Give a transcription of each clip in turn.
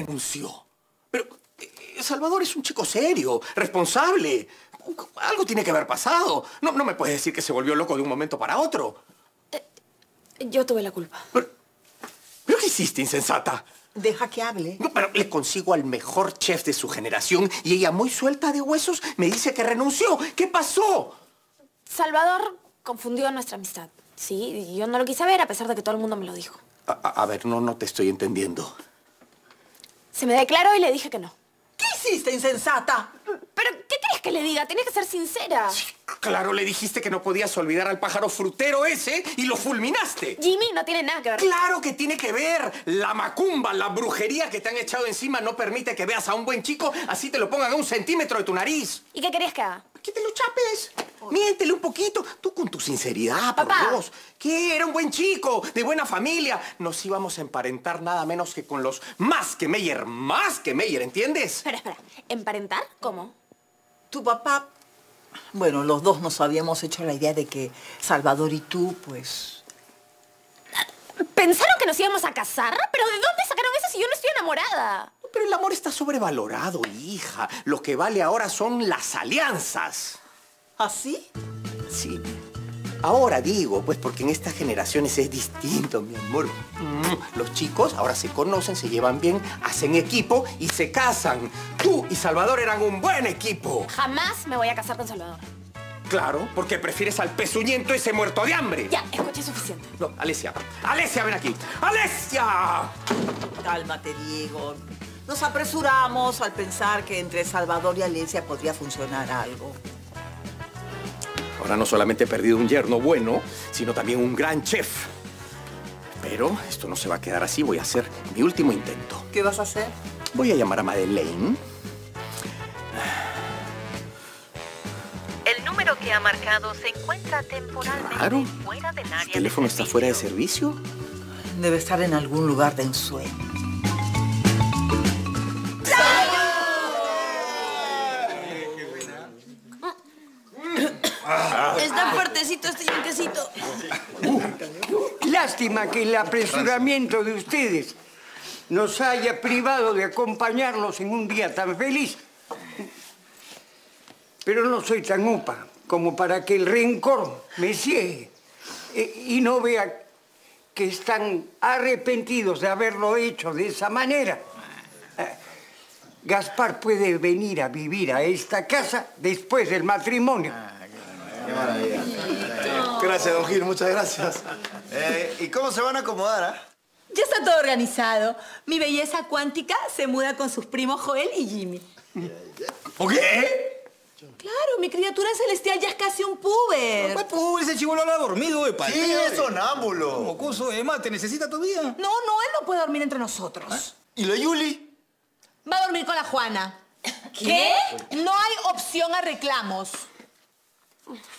renunció? Pero eh, Salvador es un chico serio, responsable. Algo tiene que haber pasado. No, no me puedes decir que se volvió loco de un momento para otro. Yo tuve la culpa. Pero, ¿pero qué hiciste, insensata? Deja que hable. No, pero le consigo al mejor chef de su generación y ella, muy suelta de huesos, me dice que renunció. ¿Qué pasó? Salvador confundió nuestra amistad. Sí, yo no lo quise ver a pesar de que todo el mundo me lo dijo. A, a- a ver, no, no te estoy entendiendo. Se me declaró y le dije que no. ¿Qué hiciste, insensata? ¿Pero qué querés que le diga? Tenés que ser sincera. Claro, le dijiste que no podías olvidar al pájaro frutero ese y lo fulminaste. Jimmy no tiene nada que ver. Claro que tiene que ver. La macumba, la brujería que te han echado encima no permite que veas a un buen chico así te lo pongan a un centímetro de tu nariz. ¿Y qué querías que haga? Que te lo chapes. Miéntele un poquito. Tú con tu sinceridad, por Papá. Dios. ¿Qué? Era un buen chico, de buena familia. Nos íbamos a emparentar nada menos que con los más que Meyer. Más que Meyer, ¿entiendes? Espera, espera. ¿Emparentar? ¿Cómo? Tu papá... Bueno, los dos nos habíamos hecho la idea de que Salvador y tú, pues... ¿Pensaron que nos íbamos a casar? ¿Pero de dónde sacaron eso si yo no estoy enamorada? Pero el amor está sobrevalorado, hija. Lo que vale ahora son las alianzas. ¿Así? Sí. Ahora digo, pues porque en estas generaciones es distinto, mi amor. Mm, Los chicos ahora se conocen, se llevan bien, hacen equipo y se casan. Tú y Salvador eran un buen equipo. Jamás me voy a casar con Salvador. Claro, porque prefieres al pezuñento ese muerto de hambre. Ya, escuché suficiente. No, Alesia. Alesia, ven aquí. ¡Alesia! Cálmate, Diego. Nos apresuramos al pensar que entre Salvador y Alesia podría funcionar algo. Ahora no solamente he perdido un yerno bueno, sino también un gran chef. Pero esto no se va a quedar así. Voy a hacer mi último intento. ¿Qué vas a hacer? Voy a llamar a Madeleine. El número que ha marcado se encuentra temporalmente Claro. fuera del área ¿El teléfono está fuera de servicio? Debe estar en algún lugar de ensueño. Lástima que el apresuramiento de ustedes nos haya privado de acompañarlos en un día tan feliz. Pero no soy tan upa como para que el rencor me ciegue eh, y no vea que están arrepentidos de haberlo hecho de esa manera. Gaspar puede venir a vivir a esta casa después del matrimonio. Gracias, don Gil, muchas gracias. Eh, ¿Y cómo se van a acomodar, ah? Ya está todo organizado. Mi belleza cuántica se muda con sus primos Joel y Jimmy. ¿O qué? Claro, mi criatura celestial ya es casi un puber. Pues, pues, ese chivolo ha dormido de Sí, palpeo. es sonámbulo. Mocoso de mate, ¿necesita todavía? No, no, él no puede dormir entre nosotros. ¿Y la Yuli? Va a dormir con la Juana. ¿Qué? No hay opción a reclamos.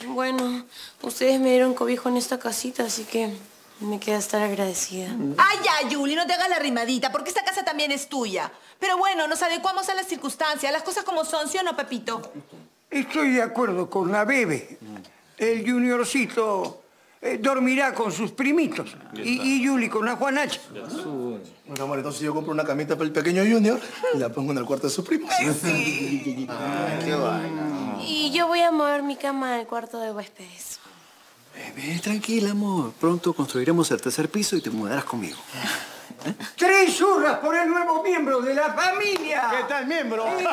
Bueno, ustedes me dieron cobijo en esta casita, así que me queda estar agradecida. Ay, ya, Yuli, no te hagas la rimadita, porque esta casa también es tuya. Pero bueno, nos adecuamos a las circunstancias, las cosas como son, ¿sí o no, Pepito? Estoy de acuerdo con la bebé. El juniorcito eh, dormirá con sus primitos y, y Yuli con la Juanacha. Bueno, amor, entonces yo compro una camita para el pequeño Junior y la pongo en el cuarto de sus primos. qué vaina. Y yo voy a mover mi cama al cuarto de huéspedes. Bebé, tranquila, amor. Pronto construiremos el tercer piso y te mudarás conmigo. ¡Tres hurras por el nuevo miembro de la familia! ¿Qué tal, miembro? ¡Eh!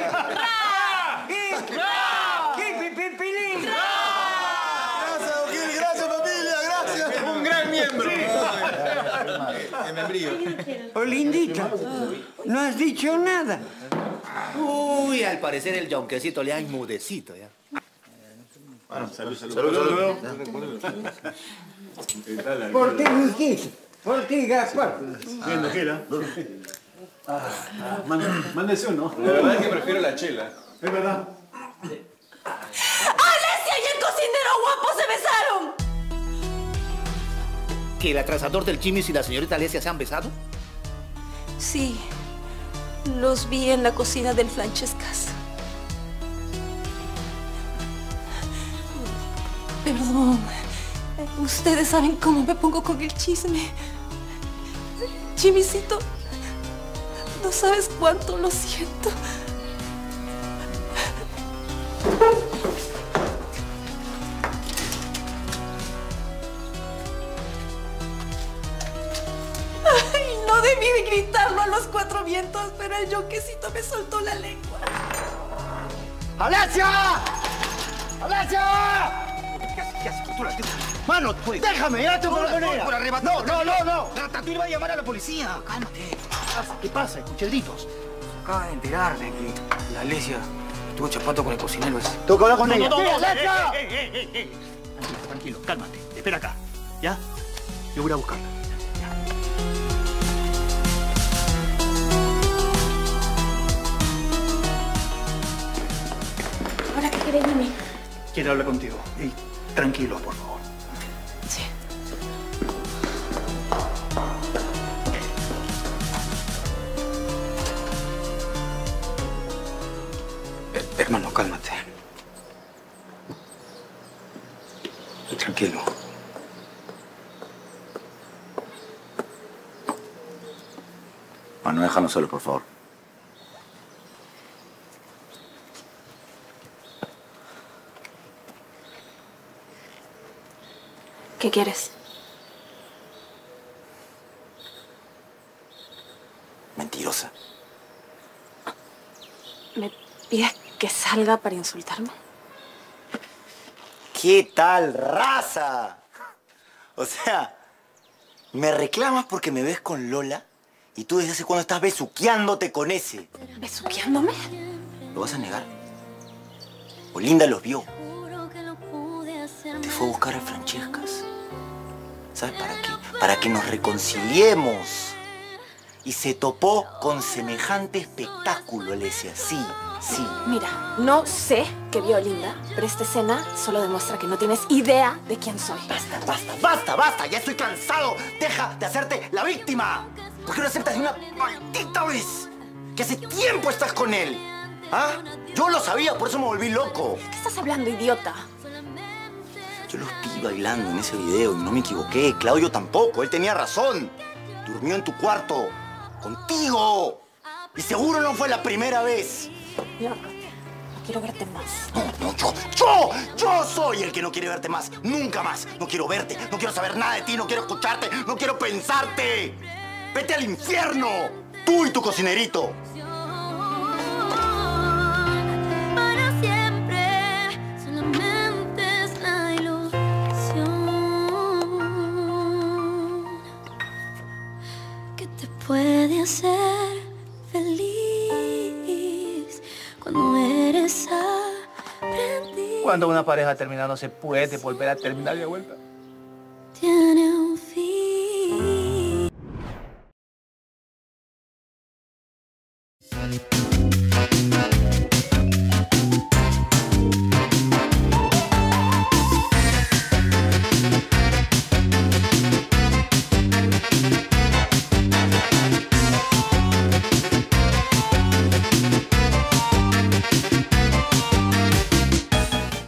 ¡Qué pipipilín! Miembro. El membrillo. Oh, lindita, no has dicho nada. Uy, al parecer el yonquecito le ha inmudecido ya. Salud, salud, salud. Por ti, mijito. Por ti, Gaspar. Bien, don Gil, ¿ah? Mándese uno. La verdad es que prefiero la chela. Es verdad. ¿Que el atrasador del Jimmy y la señorita Alesia se han besado? Sí, los vi en la cocina del Francescas. Perdón, ustedes saben cómo me pongo con el chisme. Jimmycito No sabes cuánto lo siento. De gritarlo a los cuatro vientos, pero el yonquecito me soltó la lengua. ¡Alesia! ¡Alesia! ¿Qué haces? ¿Qué haces? Tú la- tú- Mano, déjame, ya te No, voy a poner. por arrebatar- No, no, no, no. Ratatouille va a llamar a la policía. Cálmate. ¿Qué pasa? Escuché gritos. Acaba de enterarme que la Alesia estuvo chapando con el cocinero ese. Tengo que hablar con No, ella. no, no, ¡Sí, no, Alesia! eh, eh, eh, eh, eh. Tranquilo, tranquilo, cálmate. Espera acá. ¿Ya? Yo voy a buscarla. ¿Ahora qué querés, dime? Quiero hablar contigo. Y tranquilo, por favor. Sí. Eh, hermano, cálmate. Tranquilo. Mano, déjanos solo, por favor. ¿Qué quieres? Mentirosa. ¿Me pides que salga para insultarme? ¿Qué tal raza? O sea, me reclamas porque me ves con Lola y tú desde hace cuando estás besuqueándote con ese. ¿Besuqueándome? ¿Lo vas a negar? Olinda los vio. Te fue a buscar a Francescas. ¿Sabes para qué? Para que nos reconciliemos. Y se topó con semejante espectáculo, Alesia. Sí, sí. Mira, no sé qué vio Linda, pero esta escena solo demuestra que no tienes idea de quién soy. Basta, basta, basta, basta. Ya estoy cansado. Deja de hacerte la víctima. ¿Por qué no aceptas de una maldita vez que hace tiempo estás con él? ¿Ah? Yo lo sabía, por eso me volví loco. ¿Qué estás hablando, idiota? Yo los vi bailando en ese video y no me equivoqué. Claudio tampoco, él tenía razón. Durmió en tu cuarto, contigo. Y seguro no fue la primera vez. No, no quiero verte más. No, no, yo, yo, yo soy el que no quiere verte más. Nunca más. No quiero verte, no quiero saber nada de ti, no quiero escucharte, no quiero pensarte. Vete al infierno, tú y tu cocinerito. Hacer feliz cuando eres aprendiz. Cuando una pareja termina no se puede volver a terminar de vuelta. Tiene un fin.